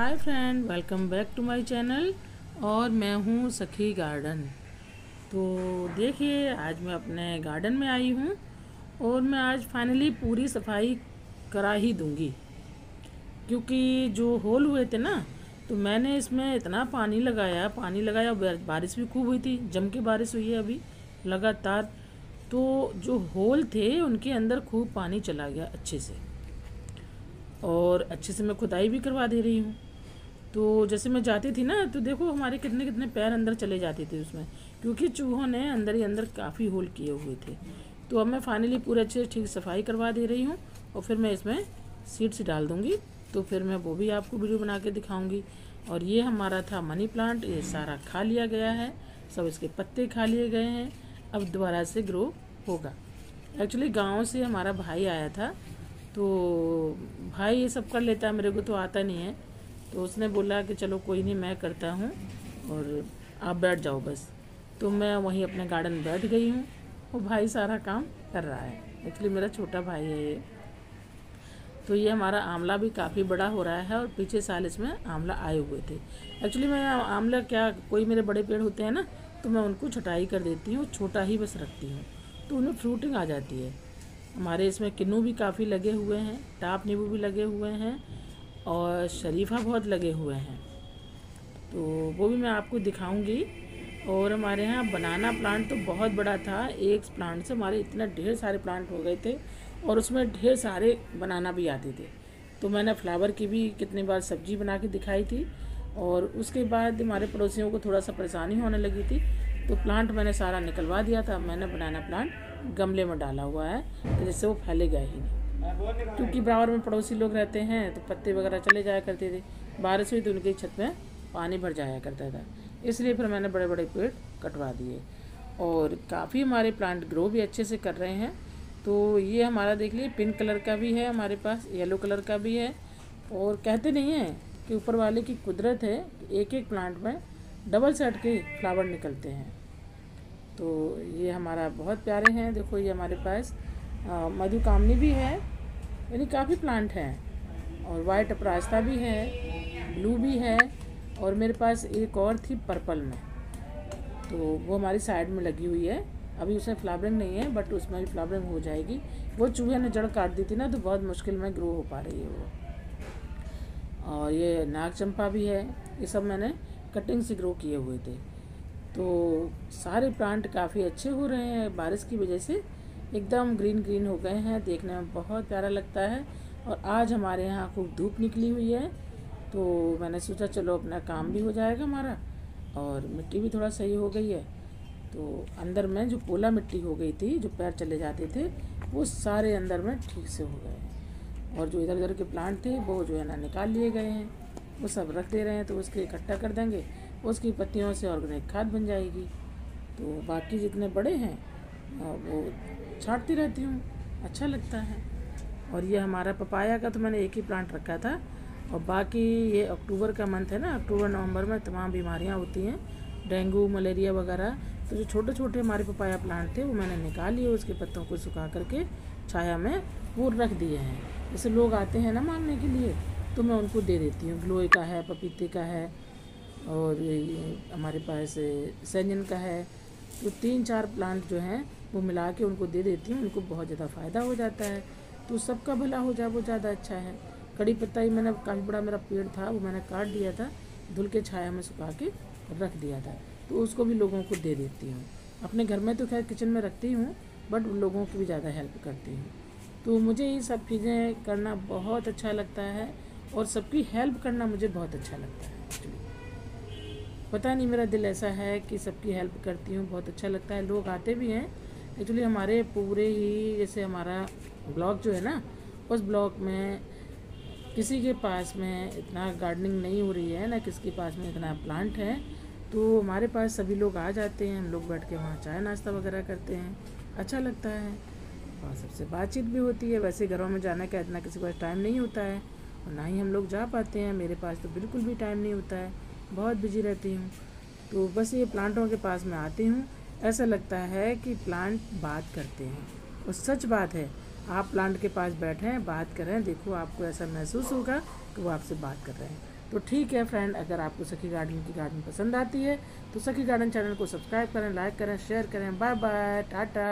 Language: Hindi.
Hi friend welcome back to my channel और मैं हूँ सखी गार्डन। तो देखिए, आज मैं अपने गार्डन में आई हूँ और मैं आज फाइनली पूरी सफ़ाई करा ही दूँगी। क्योंकि जो होल हुए थे ना तो मैंने इसमें इतना पानी लगाया पानी लगाया बारिश भी खूब हुई थी, जम के बारिश हुई है अभी, लगातार। तो जो होल थे, उनके अंदर खूब पानी चला गया अच्छे से। और अच्छे से मैं खुदाई भी करवा दे रही हूँ। तो जैसे मैं जाती थी ना तो देखो हमारे कितने कितने पैर अंदर चले जाते थे उसमें, क्योंकि चूहों ने अंदर ही अंदर काफ़ी होल किए हुए थे। तो अब मैं फाइनली पूरे अच्छे ठीक सफ़ाई करवा दे रही हूँ और फिर मैं इसमें सीड्स डाल दूँगी। तो फिर मैं वो भी आपको वीडियो बना के दिखाऊँगी। और ये हमारा था मनी प्लांट ये सारा खा लिया गया है। सब इसके पत्ते खा लिए गए हैं। अब दोबारा से ग्रो होगा। एक्चुअली गाँव से हमारा भाई आया था। तो भाई ये सब कर लेता है, मेरे को तो आता नहीं है। तो उसने बोला कि चलो कोई नहीं, मैं करता हूँ और आप बैठ जाओ बस। तो मैं वहीं अपने गार्डन बैठ गई हूँ वो भाई सारा काम कर रहा है। एक्चुअली मेरा छोटा भाई है ये। तो ये हमारा आंवला भी काफ़ी बड़ा हो रहा है और पीछे साल इसमें आंवला आए हुए थे। एक्चुअली मैं आंवला क्या, कोई मेरे बड़े पेड़ होते हैं ना तो मैं उनको छटाई कर देती हूँ, छोटा ही बस रखती हूँ। तो उन्हें फ्रूटिंग आ जाती है। हमारे इसमें किन्नू भी काफ़ी लगे हुए हैं, टाप नींबू भी लगे हुए हैं और शरीफा बहुत लगे हुए हैं। तो वो भी मैं आपको दिखाऊँगी। और हमारे यहाँ बनाना प्लांट तो बहुत बड़ा था। एक प्लांट से हमारे इतना ढेर सारे प्लांट हो गए थे और उसमें ढेर सारे बनाना भी आते थे। तो मैंने फ्लावर की भी कितनी बार सब्ज़ी बना के दिखाई थी और उसके बाद हमारे पड़ोसियों को थोड़ा सा परेशानी होने लगी थी। तो प्लांट मैंने सारा निकलवा दिया था। मैंने बनाना प्लांट गमले में डाला हुआ है, जिससे वो फैले गए ही नहीं। क्योंकि बराबर में पड़ोसी लोग रहते हैं तो पत्ते वगैरह चले जाया करते थे। बारिश हुई तो उनकी छत में पानी भर जाया करता था। इसलिए फिर मैंने बड़े बड़े पेड़ कटवा दिए। और काफ़ी हमारे प्लांट ग्रो भी अच्छे से कर रहे हैं। तो ये हमारा देख लीजिए पिंक कलर का भी है हमारे पास येलो कलर का भी है। और कहते नहीं हैं कि ऊपर वाले की कुदरत है एक एक प्लांट में डबल सेट के फ्लावर निकलते हैं। तो ये हमारा बहुत प्यारे हैं, देखो ये हमारे पास मधु कामनी भी है, यानी काफ़ी प्लांट हैं। और वाइट अपरास्ता भी है ब्लू भी है, और मेरे पास एक और थी पर्पल में। तो वो हमारी साइड में लगी हुई है। अभी उसमें फ्लावरिंग नहीं है बट उसमें भी फ्लावरिंग हो जाएगी। वो चूहे ने जड़ काट दी थी ना तो बहुत मुश्किल में ग्रो हो पा रही है वो। और ये नाग चंपा भी है, ये सब मैंने कटिंग से ग्रो किए हुए थे। तो सारे प्लांट काफ़ी अच्छे हो रहे हैं, बारिश की वजह से। एकदम ग्रीन ग्रीन हो गए हैं, देखने में बहुत प्यारा लगता है। और आज हमारे यहाँ खूब धूप निकली हुई है तो मैंने सोचा चलो अपना काम भी हो जाएगा हमारा, और मिट्टी भी थोड़ा सही हो गई है। तो अंदर में जो पोला मिट्टी हो गई थी, जो पैर चले जाते थे, वो सारे अंदर में ठीक से हो गए और जो इधर उधर के प्लांट थे, वो जो है ना निकाल लिए गए हैं, वो सब रख दे रहे हैं तो उसके इकट्ठा कर देंगे, उसकी पत्तियों से ऑर्गेनिक खाद बन जाएगी। तो बाकी जितने बड़े हैं वो छाटती रहती हूँ। अच्छा लगता है। और ये हमारा पपाया का तो मैंने एक ही प्लांट रखा था। और बाकी ये अक्टूबर का मंथ है ना, अक्टूबर, नवंबर में तमाम बीमारियाँ होती हैं। डेंगू, मलेरिया वगैरह। तो जो छोटे छोटे हमारे पपाया प्लांट थे, वो मैंने निकाल लिए, उसके पत्तों को सुखा करके छाया में वो रख दिए हैं। जैसे लोग आते हैं ना मांगने के लिए तो मैं उनको दे देती हूँ। ग्लोए का है, पपीते का है, और हमारे पास सैजन का है। तो तीन चार प्लांट जो हैं वो मिला के उनको दे देती हूँ, उनको बहुत ज़्यादा फ़ायदा हो जाता है। तो सबका भला हो जाए, वो ज़्यादा अच्छा है। कड़ी पत्ता ही मैंने, काफ़ी बड़ा मेरा पेड़ था, वो मैंने काट दिया था, धुल के छाया में सुखा के रख दिया था। तो उसको भी लोगों को दे देती हूँ। अपने घर में तो खैर किचन में रखती हूँ बट उन लोगों की भी ज़्यादा हेल्प करती हूँ। तो मुझे ये सब चीज़ें करना बहुत अच्छा लगता है, और सबकी हेल्प करना मुझे बहुत अच्छा लगता है पता नहीं मेरा दिल ऐसा है कि सबकी हेल्प करती हूँ, बहुत अच्छा लगता है। लोग आते भी हैं एक्चुअली हमारे पूरे ही जैसे हमारा ब्लॉक जो है ना, उस ब्लॉक में किसी के पास में इतना गार्डनिंग नहीं हो रही है, ना किसके पास में इतना प्लांट है। तो हमारे पास सभी लोग आ जाते हैं, हम लोग बैठ के वहाँ चाय नाश्ता वगैरह करते हैं। अच्छा लगता है। और सबसे बातचीत भी होती है। वैसे घरों में जाने का इतना किसी के पास टाइम नहीं होता है। और ना ही हम लोग जा पाते हैं। मेरे पास तो बिल्कुल भी टाइम नहीं होता है। बहुत बिज़ी रहती हूँ। तो बस ये प्लांटों के पास मैं आती हूँ। ऐसा लगता है कि प्लांट बात करते हैं। और सच बात है, आप प्लांट के पास बैठे हैं, बात कर रहे हैं, देखो आपको ऐसा महसूस होगा कि वो आपसे बात कर रहे हैं। तो ठीक है फ्रेंड अगर आपको सखी गार्डन की गार्डन पसंद आती है तो सखी गार्डन चैनल को सब्सक्राइब करें लाइक करें शेयर करें बाय बाय टाटा।